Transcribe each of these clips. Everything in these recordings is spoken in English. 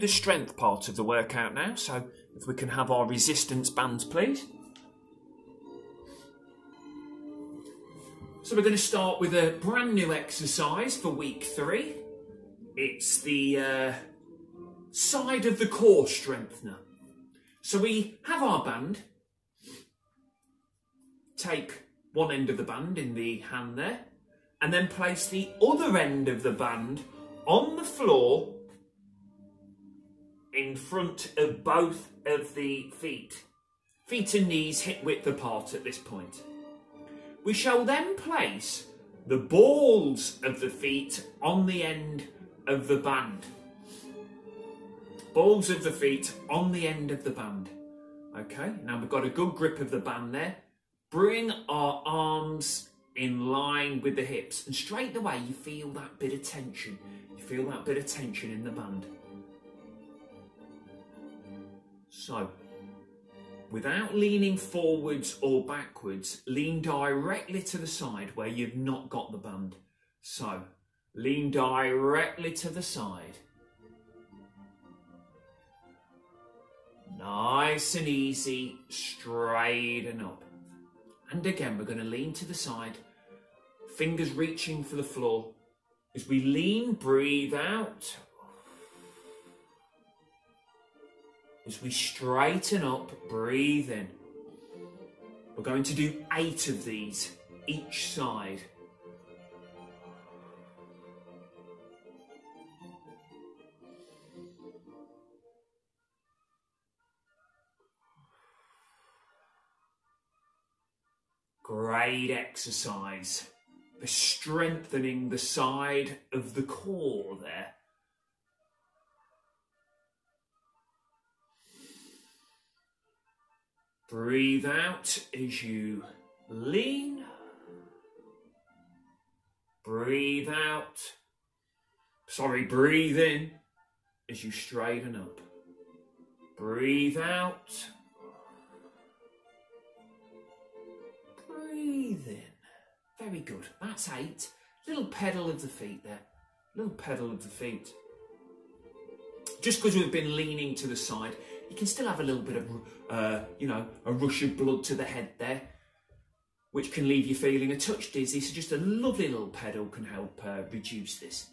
the strength part of the workout now. So if we can have our resistance bands, please. So we're going to start with a brand new exercise for week three. It's the uh, side of the core strengthener. So we have our band. Take one end of the band in the hand there, and then place the other end of the band on the floor in front of both of the feet. Feet and knees hip width apart at this point. We shall then place the balls of the feet on the end of the band. Balls of the feet on the end of the band. Okay, now we've got a good grip of the band there. Bring our arms in line with the hips, and straight away you feel that bit of tension. You feel that bit of tension in the band. So, without leaning forwards or backwards, lean directly to the side where you've not got the band. So, lean directly to the side. Nice and easy, straight and up. And again, we're going to lean to the side, fingers reaching for the floor. As we lean, breathe out. As we straighten up, breathe in. We're going to do eight of these each side. Great exercise. The strengthening the side of the core there. Breathe out as you lean. Breathe out. Sorry, breathe in as you straighten up. Breathe out. Breathe in. Very good. That's eight. Little pedal of the feet there. Little pedal of the feet. Just because we've been leaning to the side, you can still have a little bit of, uh, you know, a rush of blood to the head there, which can leave you feeling a touch dizzy. So just a lovely little pedal can help uh, reduce this.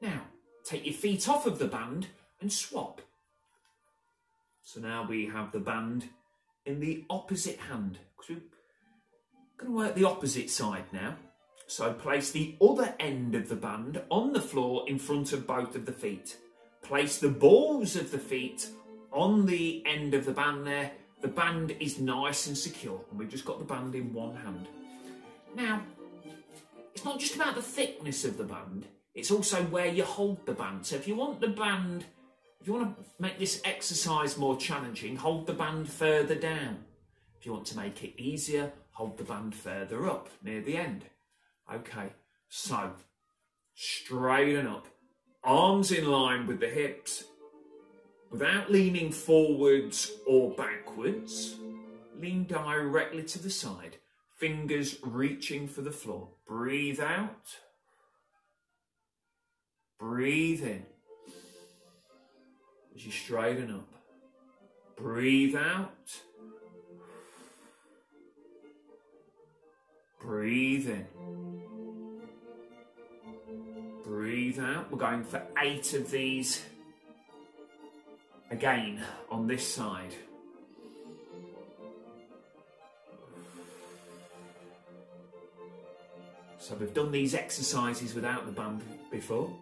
Now, take your feet off of the band and swap. So now we have the band in the opposite hand. We're going to work the opposite side now. So place the other end of the band on the floor in front of both of the feet. Place the balls of the feet on the end of the band there. The band is nice and secure, and we've just got the band in one hand. Now, it's not just about the thickness of the band, it's also where you hold the band. So if you want the band, if you want to make this exercise more challenging, hold the band further down. If you want to make it easier, hold the band further up near the end. Okay, so straighten up arms in line with the hips, without leaning forwards or backwards. Lean directly to the side, fingers reaching for the floor. Breathe out. Breathe in. As you straighten up. Breathe out. Breathe in. Breathe out. We're going for eight of these again on this side. So we've done these exercises without the band before.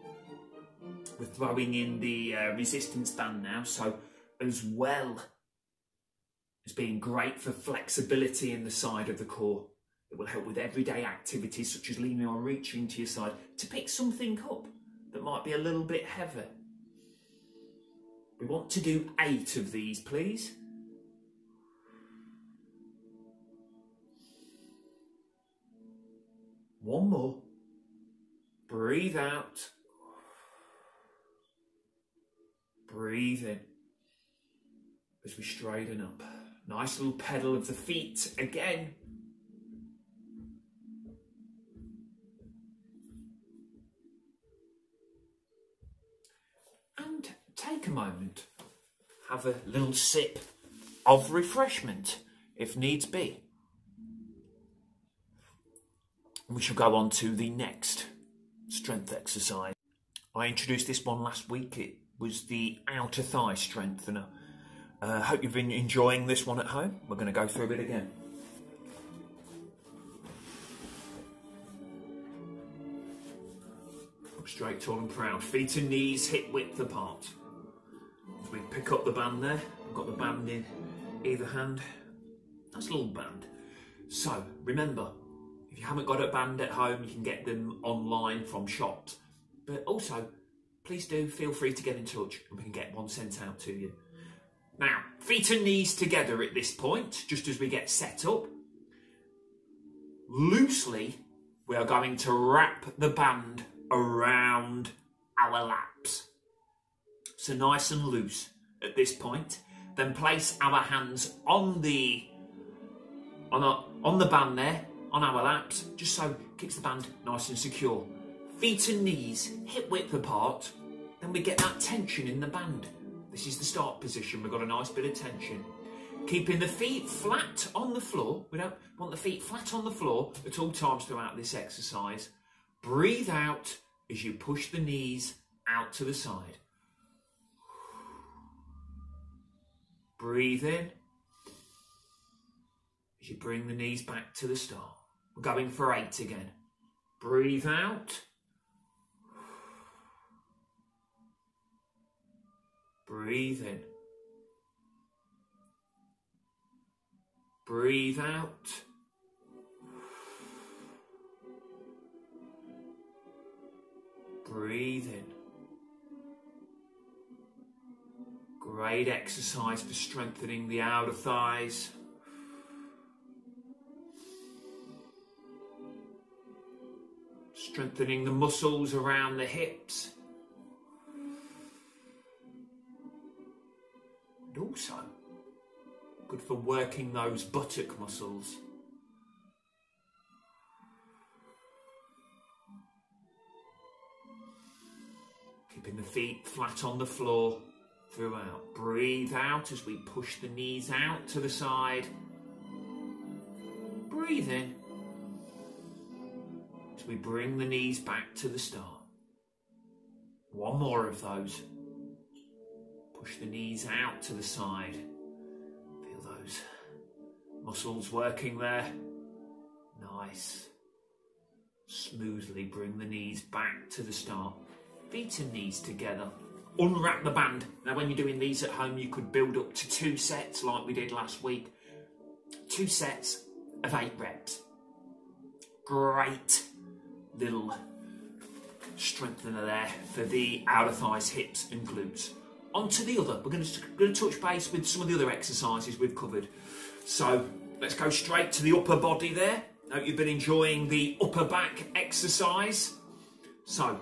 We're throwing in the uh, resistance band now, so as well as being great for flexibility in the side of the core, it will help with everyday activities such as leaning or reaching to your side to pick something up that might be a little bit heavy. We want to do eight of these, please. One more. Breathe out. Breathe in as we straighten up. Nice little pedal of the feet again. Take a moment, have a little sip of refreshment if needs be. We shall go on to the next strength exercise. I introduced this one last week. It was the outer thigh strengthener. I uh, hope you've been enjoying this one at home. We're going to go through it again. straight, tall and proud. Feet and knees hip width apart. We pick up the band there, I've got the band in either hand. That's a little band. So remember, if you haven't got a band at home, you can get them online from shops. But also, please do feel free to get in touch and we can get one sent out to you. Now, feet and knees together at this point, just as we get set up. Loosely, we are going to wrap the band around our laps. So nice and loose at this point. Then place our hands on the on a, on the band there, on our laps, just so keeps the band nice and secure. Feet and knees hip width apart. Then we get that tension in the band. This is the start position. We've got a nice bit of tension. Keeping the feet flat on the floor. We don't want the feet flat on the floor at all times throughout this exercise. Breathe out as you push the knees out to the side. Breathe in as you bring the knees back to the start. We're going for eight again. Breathe out. Breathe in. Breathe out. Breathe in. Great exercise for strengthening the outer thighs. Strengthening the muscles around the hips. And also good for working those buttock muscles. Keeping the feet flat on the floor throughout. Breathe out as we push the knees out to the side. Breathe in as we bring the knees back to the start. One more of those. Push the knees out to the side. Feel those muscles working there. Nice. Smoothly bring the knees back to the start feet and knees together. Unwrap the band. Now, when you're doing these at home, you could build up to two sets like we did last week. Two sets of eight reps. Great little strengthener there for the outer thighs, hips, and glutes. On to the other. We're going to, going to touch base with some of the other exercises we've covered. So let's go straight to the upper body there. Hope you've been enjoying the upper back exercise. So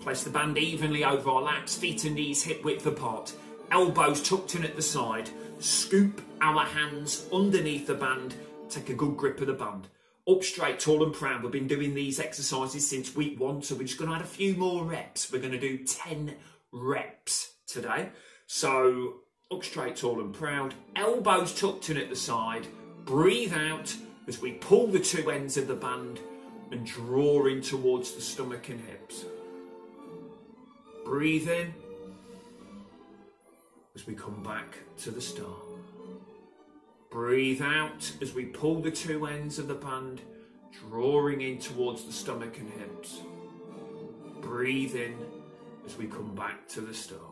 Place the band evenly over our laps, feet and knees hip width apart, elbows tucked in at the side. Scoop our hands underneath the band, take a good grip of the band. Up straight, tall and proud. We've been doing these exercises since week one, so we're just going to add a few more reps. We're going to do 10 reps today. So up straight, tall and proud, elbows tucked in at the side. Breathe out as we pull the two ends of the band and draw in towards the stomach and hips. Breathe in as we come back to the start. Breathe out as we pull the two ends of the band, drawing in towards the stomach and hips. Breathe in as we come back to the start.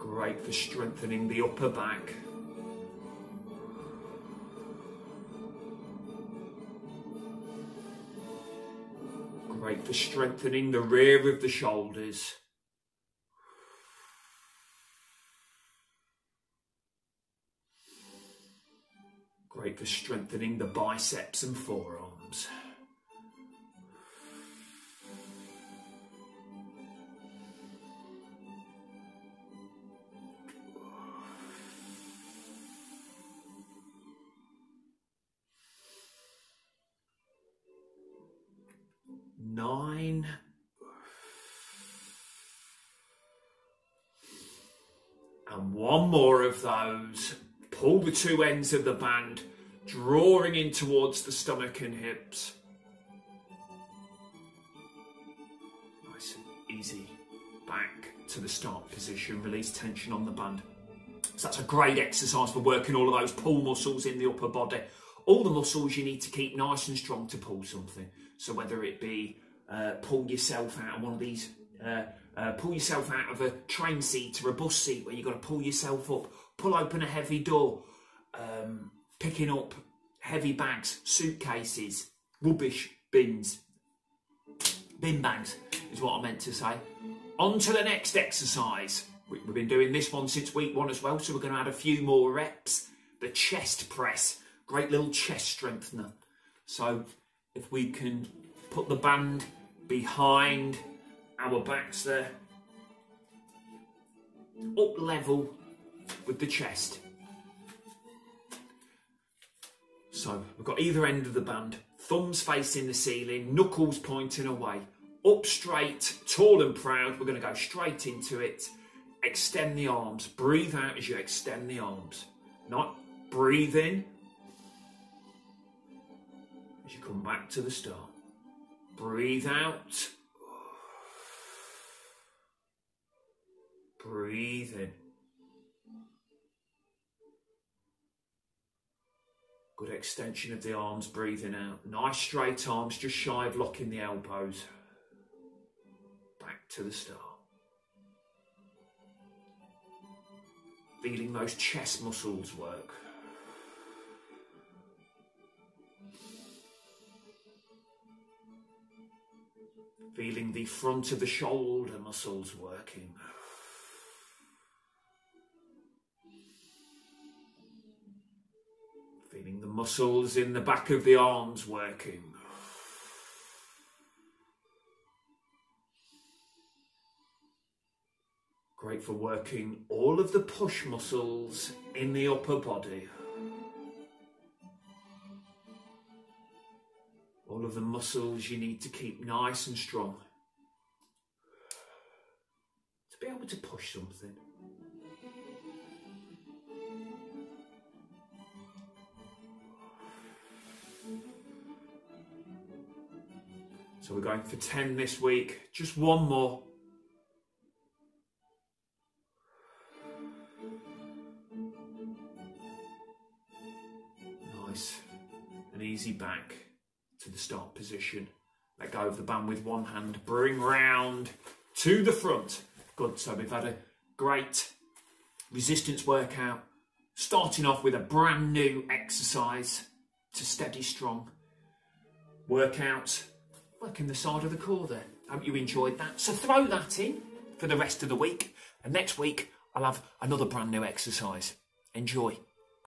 Great for strengthening the upper back for strengthening the rear of the shoulders. Great for strengthening the biceps and forearms. And one more of those. Pull the two ends of the band, drawing in towards the stomach and hips. Nice and easy. Back to the start position. Release tension on the band. So that's a great exercise for working all of those pull muscles in the upper body. All the muscles you need to keep nice and strong to pull something. So whether it be uh, pull yourself out of one of these, uh, uh, pull yourself out of a train seat or a bus seat where you've got to pull yourself up, pull open a heavy door, um, picking up heavy bags, suitcases, rubbish bins, bin bags is what I meant to say. On to the next exercise. We've been doing this one since week one as well, so we're going to add a few more reps. The chest press, great little chest strengthener. So if we can put the band behind our backs there, up level with the chest. So we've got either end of the band, thumbs facing the ceiling, knuckles pointing away, up straight, tall and proud. We're going to go straight into it. Extend the arms. Breathe out as you extend the arms. Not breathe in as you come back to the start. Breathe out. Breathe in. Good extension of the arms, breathing out. Nice straight arms, just shy of locking the elbows. Back to the start. Feeling those chest muscles work. Feeling the front of the shoulder muscles working. Feeling the muscles in the back of the arms working. Great for working all of the push muscles in the upper body. All of the muscles you need to keep nice and strong. To be able to push something. So we're going for 10 this week. Just one more. Nice and easy back to the start position. Let go of the band with one hand. Bring round to the front. Good. So we've had a great resistance workout. Starting off with a brand new exercise to Staying Strong workout working the side of the core there. Hope you enjoyed that. So throw that in for the rest of the week. And next week, I'll have another brand new exercise. Enjoy.